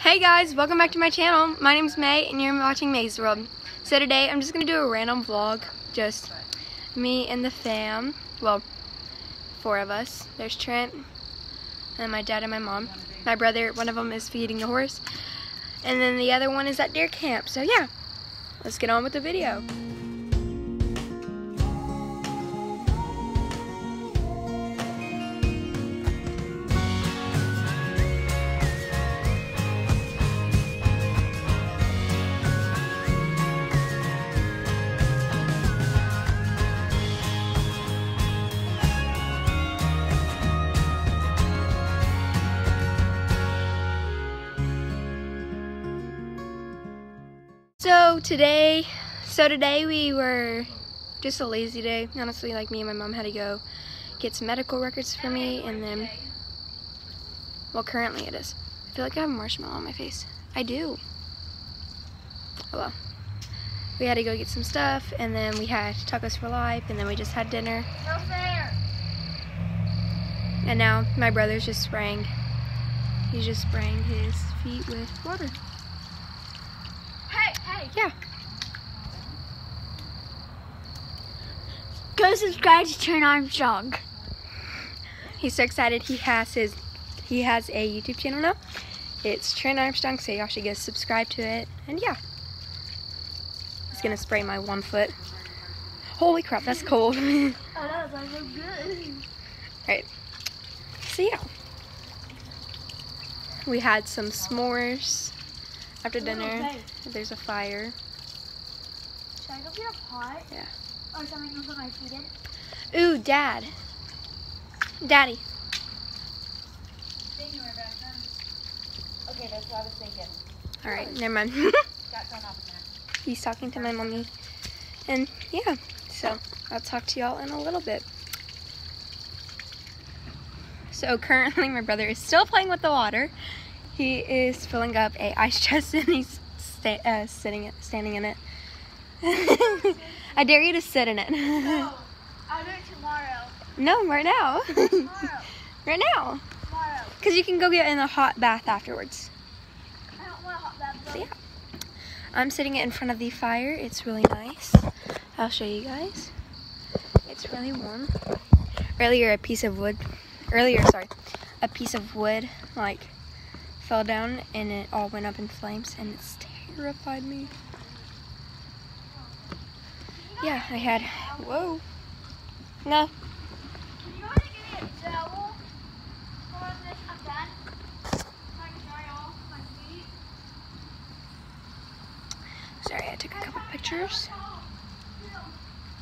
Hey guys, welcome back to my channel. My name's Mae and you're watching Mae's World. So today I'm just going to do a random vlog, just me and the fam. Well, four of us. There's Trent and my dad and my mom. My brother, one of them is feeding the horse. And then the other one is at deer camp. So yeah, let's get on with the video. So today, so today we were just a lazy day. Honestly, like me and my mom had to go get some medical records for me and then, well currently it is. I feel like I have a marshmallow on my face. I do. Oh well. We had to go get some stuff and then we had tacos for life and then we just had dinner. No fair. And now my brother's just spraying, he's just spraying his feet with water. Yeah. Go subscribe to Trent Armstrong. He's so excited. He has his he has a YouTube channel now. It's Trent Armstrong, so y'all should go subscribe to it. And yeah. He's gonna spray my one foot. Holy crap, that's cold. Oh, that so good. right. So yeah. We had some s'mores after dinner. There's a fire. Should I go get a pot? Yeah. Or something to put my feet in? Ooh, dad. Daddy. Okay, that's what I was thinking. Alright, never mind. Got thrown off a minute. He's talking to my mommy. And yeah, so I'll talk to y'all in a little bit. So currently my brother is still playing with the water. He is filling up a ice chest and he's sta uh, sitting it, standing in it. I dare you to sit in it. No. I'll do it tomorrow. no, right now. Tomorrow. right now. tomorrow. Because you can go get in a hot bath afterwards. I don't want a hot bath. So yeah. I'm sitting in front of the fire. It's really nice. I'll show you guys. It's really warm. Earlier, a piece of wood, earlier, sorry, a piece of wood, like, fell down and it all went up in flames and it's terrified me. Yeah, I had, whoa. No, sorry, I took a couple pictures.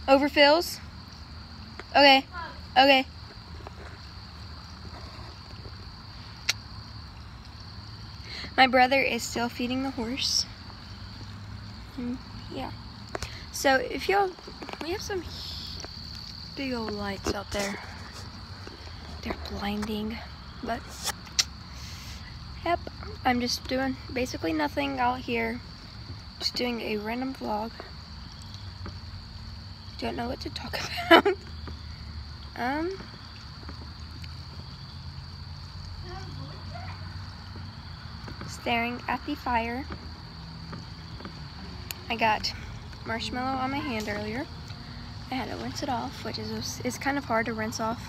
Overfills? Okay, okay. My brother is still feeding the horse. And yeah. So if y'all, we have some big old lights out there. They're blinding, but yep. I'm just doing basically nothing out here. Just doing a random vlog. Don't know what to talk about. um. Staring at the fire. I got marshmallow on my hand earlier. I had to rinse it off, which is is kind of hard to rinse off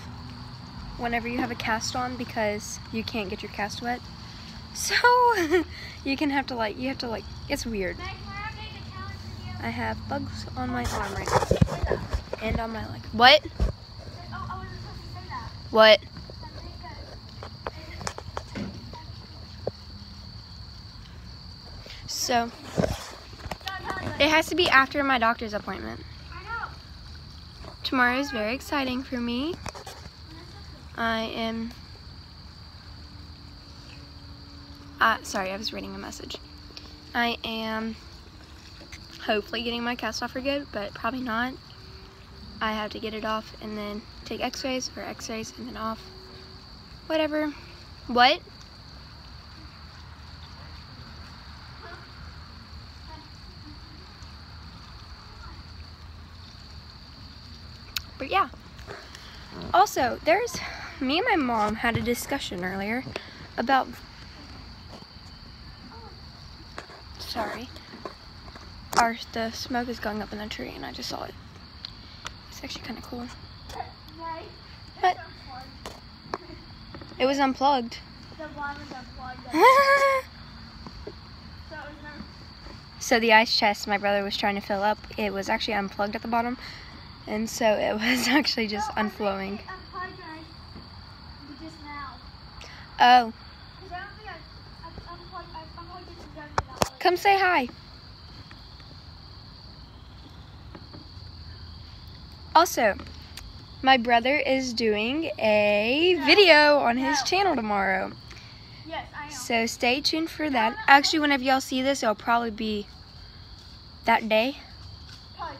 whenever you have a cast on because you can't get your cast wet. So you can have to like you have to like it's weird. I make a challenge video? I have bugs on my arm right now and on my leg. What? Oh, I wasn't supposed to say that. What? Something good. So it has to be after my doctor's appointment. Tomorrow is very exciting for me. I am. Uh, sorry, I was reading a message. I am hopefully getting my cast off for good, but probably not. I have to get it off and then take x-rays or x-rays and then off. Whatever. What? But yeah. Also, there's me and my mom had a discussion earlier about sorry. Our the smoke is going up in the tree, and I just saw it. It's actually kind of cool. Unplugged. It was unplugged. The was unplugged. So the ice chest my brother was trying to fill up, it was actually unplugged at the bottom, and so it was actually just No, unflowing. it unplugged when oh. I- Just now. Oh, I I, I come say hi. Also, my brother is doing a No. video on his No. channel tomorrow. Yes, I am. So stay tuned for that. Actually, whenever y'all see this, it'll probably be that day. Probably.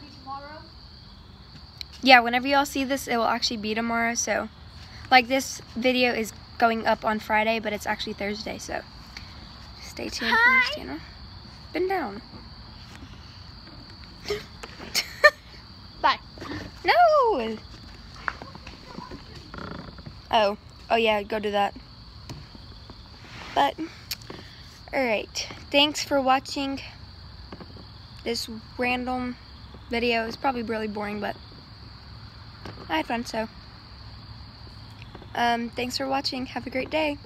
Yeah, whenever y'all see this, it will actually be tomorrow. So, like this video is going up on Friday, but it's actually Thursday. So, stay tuned for Hi. his channel. Been down. Bye. No. Oh, oh yeah, go do that. But, alright. Thanks for watching this random video. It's probably really boring, but I had fun, so. Um, thanks for watching. Have a great day.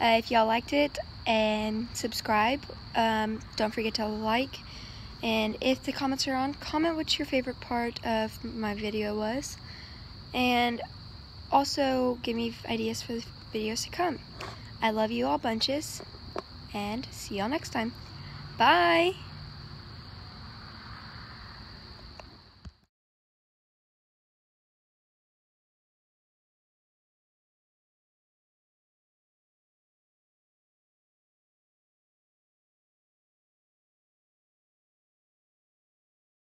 Uh, if y'all liked it, and subscribe. Um, don't forget to like. And if the comments are on, comment what your favorite part of my video was. And also give me ideas for the videos to come. I love you all bunches. And see y'all next time. Bye!